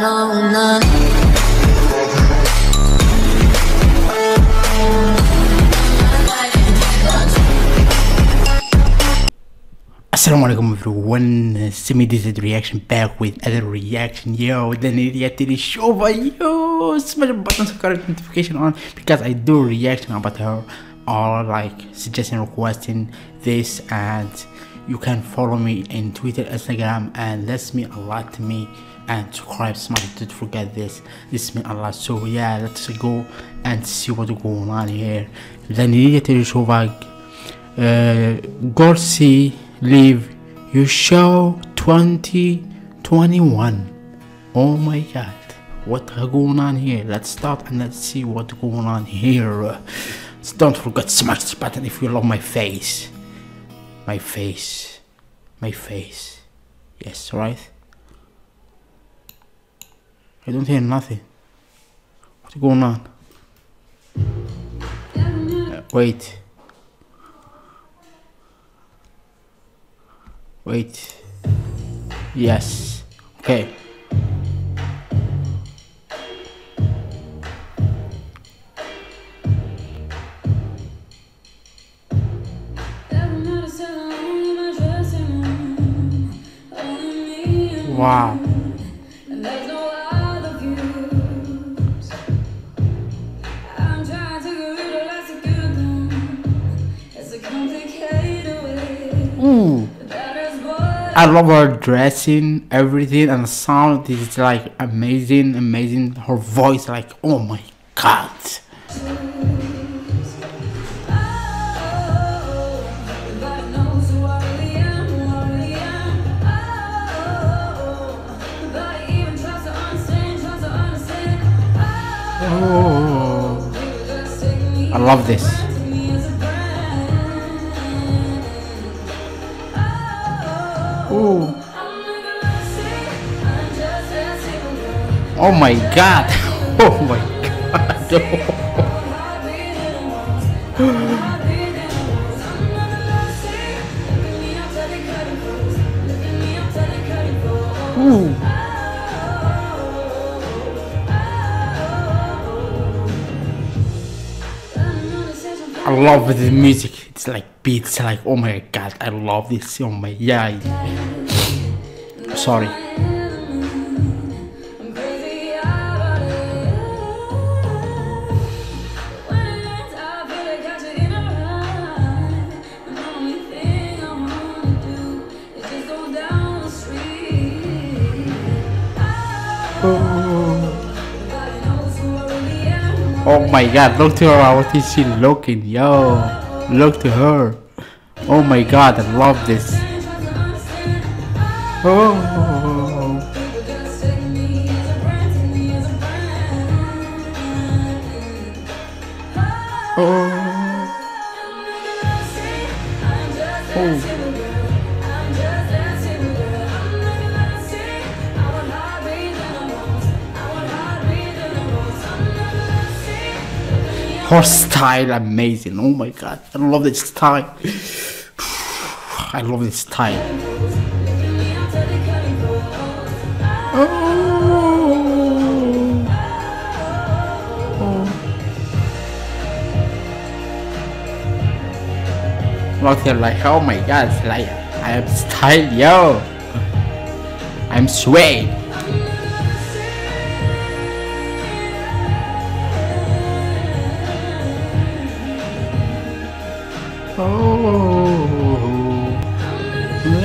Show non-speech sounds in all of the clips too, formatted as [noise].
no. Assalamu alaikum everyone, Simi is reaction back with other reaction. Yo then react to show but yo. Smash the button subscribe notification on because I do reaction about her or like suggesting requesting this and you can follow me in Twitter Instagram and that's mean a lot to me and subscribe smash don't forget this. This mean a lot. So yeah let's go and see what's going on here. Then the show like uh, Glossy leave. You show 2021 oh my god. What's going on here? Let's start and let's see what's going on here. So don't forget smash the button if you love my face. My face. My face. Yes right I don't hear nothing what's going on Uh, wait Wait. Yes. Okay. Wow. I love her dressing, everything, and the sound is like amazing, amazing. Her voice, like, oh my god. Oh, I love this. Ooh. Oh my god. [laughs] Oh my god. [laughs] [laughs] I love the music. It's like beats like oh my god, I love this. Oh my yeah. Sorry. Oh Oh my god, look to her, what is she looking? Yo, look to her. Oh my god, I love this. Oh. Oh. Her style amazing. Oh my god, I love this style. [sighs] I love this style. Oh. Oh. Here, like, oh my god, like, I am style, yo. I'm sway.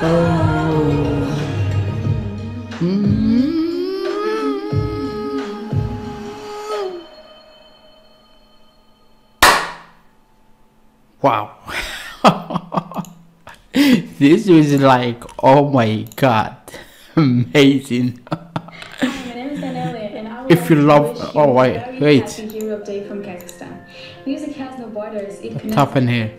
Oh. Wow. [laughs] this was like, oh my god, [laughs] amazing. Hi, my name is Daneliya If you love- oh, wait, wait. Happy Europe Day from Kazakhstan. Music has no borders. It connects in here.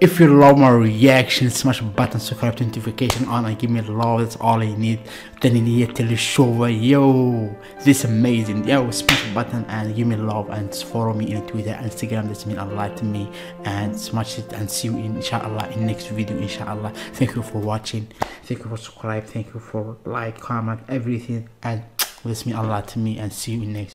If you love my reaction, smash the button, subscribe to notification on and give me love. That's all I need. Then in here tell the show, yo, this is amazing. Yo, smash the button and give me love and follow me in Twitter, Instagram. This means a lot to me. And smash it and see you in inshallah in next video, inshallah. Thank you for watching. Thank you for subscribe. Thank you for like, comment, everything. And this means a lot to me. And see you in next.